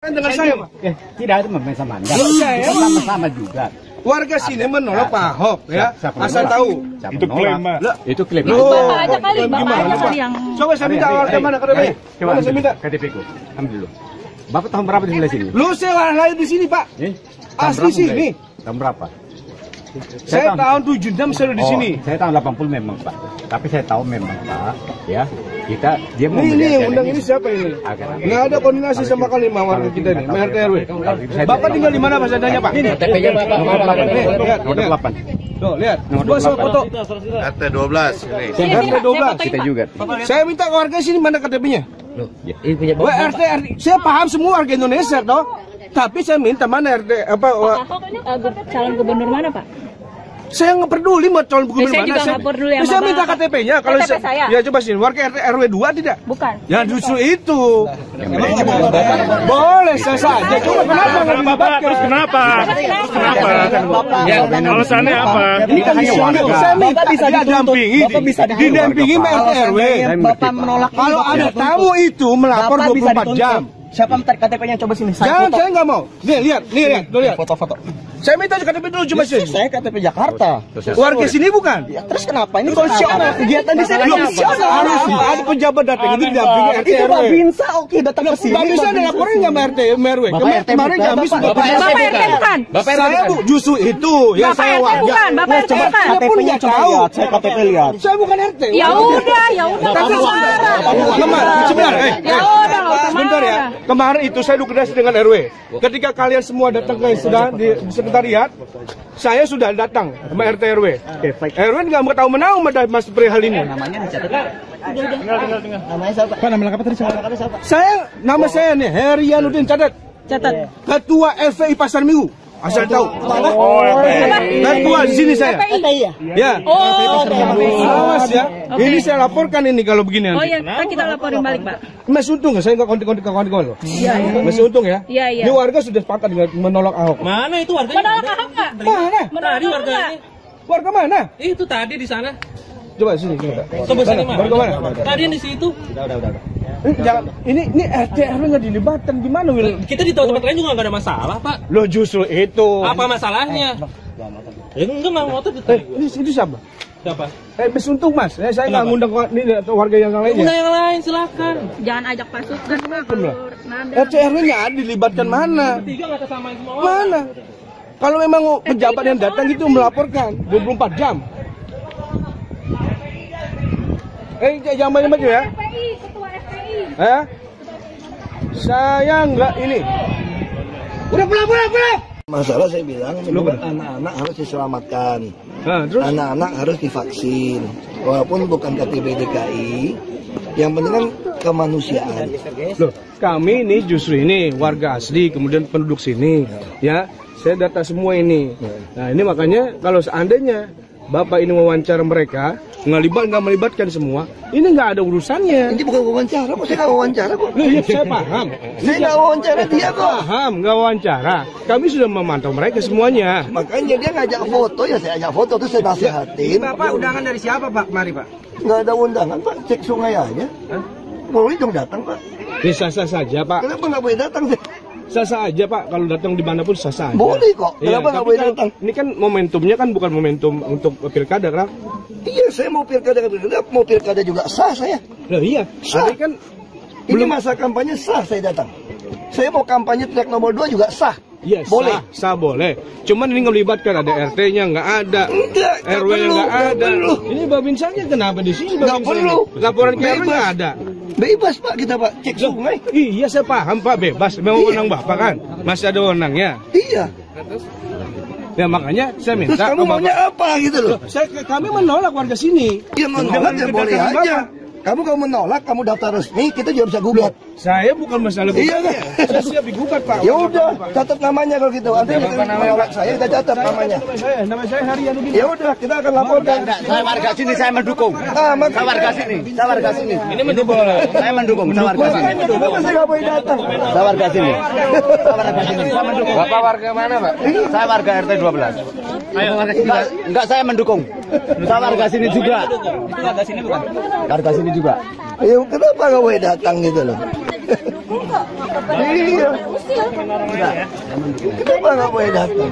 Kan dengan saya, Pak. Eh, tidak itu memang sama Anda. Loh, saya Kita emang- sama-sama juga. Warga sini menolak Pak Ahok ya. Siapa Asal menolak? tahu. Siapa Itu klaim, Itu klaim. Loh, Bapak aja kali, Bapak aja kali yang- Coba saya minta warga mana KTP? Coba saya minta? KTP ku. Ambil dulu. Bapak tahun berapa di sini? Lu saya lahir di sini, Pak. Eh, Asli tahun berapa sini. Tahun berapa? Saya tahun 76 saya di Oh, sini. Saya tahun 80 memang Pak. Tapi saya tahu memang Pak, ya kita dia mau Ini, ini melihat undang ini siapa ini? Nggak ada koordinasi sama kali sama warga Kalau kita nih, tahu RT ya, RW. Bapak tinggal di mana Pak saya Pak? Ini. KTP-nya Bapak Nomor nomor 8. Nih, lihat, Nomor lihat. 8. Tuh, lihat. Nomor Gua sama 28. foto. RT 12 ini. RT sini, Pak, 12. saya Kita juga. Saya minta ke warga sini mana KTP-nya? Ya, ini punya Wah, RT, RT, saya paham semua warga Indonesia toh. Tapi saya minta mana RT apa Pak Ahok ini gu- calon gubernur mana Pak? Saya nggak peduli mau calon gubernur saya mana. juga nggak peduli sama saya minta. KTP-nya kalau KTP saya. Ya coba sini, warga RT RW 2 tidak? Bukan. Ya justru itu. Boleh saya saja. Cuma kenapa nggak Kenapa Pak? Terus kenapa? Kenapa? Ya, Alasannya apa? Ini kan hanya warga. saya minta bisa didampingi, Bapak bisa didampingi sama RT RW. Saya Bapak Pak. menolak Kalau ada tamu itu melapor Bapak bisa 24 jam. Siapa minta KTP-nya coba sini? Saya Jangan, saya nggak mau. Nih lihat, nih lihat, lihat. Foto-foto. Saya minta KTP dulu coba sini. Saya KTP Jakarta. Warga sini bukan? Ya, terus kenapa? Ini konstitusional. Kegiatan di sini konstitusional. harus ada pejabat datang itu didampingi RT Itu RW. Pak Binsa oke datang ke sini. Bisa ada laporin nggak Mbak RT RW? Kemarin kami sudah Bapak RT bukan. Saya bu, justru itu ya Bapak saya RT warga. bukan. Bapak RT bukan. saya pun KTP-nya tahu. Saya KTP lihat. Saya bukan RT. Ya udah, ya udah Tapi marah. Kemarin, sebentar, eh, Ya eh, udah nggak usah sebentar ya. marah. Kemarin itu saya koordinasi dengan RW. Ketika kalian semua datang ke sudah di, di sekretariat, saya sudah datang sama RT RW. RW nggak mau tahu menau sama Mas perihal ini. Namanya dicatat. Namanya siapa? Pak nama lengkapnya tadi siapa? Saya nama saya nih Herianudin catat. Catat. Ketua FPI Pasar Minggu. Asal tahu. Oh, FPI. Ketua di sini saya. FPI. ya? Ya. Oh, Awas ya. Ini saya laporkan ini kalau begini oh nanti. ya, ntar kita laporin balik Pak. Masih untung ya, saya nggak kontak-kontak kawan-kawan loh. Iya, iya. Masih untung ya. Iya, iya. Ini warga sudah sepakat dengan menolak Ahok. Mana itu warganya? Menolak Ahok nggak? Mana? Tadi warganya. nggak? Warga mana? Itu tadi di sana. Coba sini kita. Coba sini? Warga mana? Tadi di situ. Ini jangan ini ini RT RW nggak dilibatkan gimana Wil? Kita di tempat lain juga nggak ada masalah, Pak. Lo justru itu. Apa masalahnya? Ya enggak nggak ngotot itu. Eh, ini, ini siapa? Siapa? Eh, Mas Untung Mas. Eh, saya nggak Kenapa? ngundang ini warga yang lainnya. Undang yang lain silakan. Jangan ajak pasukan Pak. lah. RT RW nggak ada dilibatkan mana? Tiga nggak samain semua orang. Mana? Kalau memang pejabat yang datang itu melaporkan 24 jam. Eh, jangan banyak maju ya. Eh? Saya nggak ini. Udah pulang, pulang, pulang. Masalah saya bilang menurut anak-anak harus diselamatkan. Terus Anak-anak harus divaksin. Walaupun bukan KTP DKI, yang penting kan kemanusiaan. loh, kami ini justru ini warga asli, kemudian penduduk sini, ya. Saya data semua ini. Nah, ini makanya kalau seandainya Bapak ini wawancara mereka, ngelibat nggak melibatkan semua, ini nggak ada urusannya. Ini bukan wawancara kok, saya nggak wawancara kok. Iya, saya paham. Saya nggak wawancara dia kok. Paham, nggak wawancara. Kami sudah memantau mereka semuanya. Makanya dia ngajak foto, ya saya ajak foto, terus saya nasihatin. Bapak undangan dari siapa Pak? Mari Pak. Nggak ada undangan Pak, cek sungai aja. Boleh dong datang Pak. Sah-sah saja, Pak. Kenapa nggak boleh datang? Sah-sah aja, Pak. Kalau datang di mana pun sah-sah aja. Boleh kok. Iya, Kenapa nggak tapi boleh kan datang? Ini kan momentumnya kan bukan momentum untuk pilkada, kan? Iya, saya mau pilkada, pilkada, mau pilkada juga sah saya. Loh, iya. Sah. Tapi kan Ini masa kampanye sah saya datang. Saya mau kampanye track nomor 2 juga sah. Iya, Boleh. sah, sah boleh. Cuman ini ngelibatkan ada RT-nya nggak ada, Enggak, nggak RW-nya nggak nggak ada. perlu. Ini Babinsanya kenapa di sini? Nggak perlu. Laporan ke RW Bebas. nggak ada. Bebas Pak kita Pak, cek sungai. Iya, saya paham Pak, bebas. Memang Iya. wewenang Bapak kan, masih ada wewenangnya. Iya. Ya makanya saya Terus minta kamu ke maunya apa gitu loh? Saya, kami menolak warga sini. Ya menolak ya boleh aja. Bapak. Kamu kalau menolak, kamu daftar resmi, kita juga bisa gugat. Saya bukan masalah Iya, gugat. kan? Saya siap digugat Pak. Ya udah, catat namanya kalau gitu. Nanti menolak saya, kita catat namanya. Nama saya, nama saya Harianudin. Ya udah, kita akan laporkan. Saya warga sini, saya mendukung. Ah, maka Saya warga sini, saya warga sini. Ini mendukung. Saya mendukung, saya warga sini. kenapa saya nggak boleh datang? Saya warga sini. Saya warga sini, saya mendukung. Bapak warga mana, Pak? Saya warga RT 12. Ayo, enggak, enggak saya mendukung. Saya warga sini juga. Warga sini bukan? Warga sini juga. Ya kenapa nggak boleh datang gitu loh? Iya. Kenapa nggak boleh datang?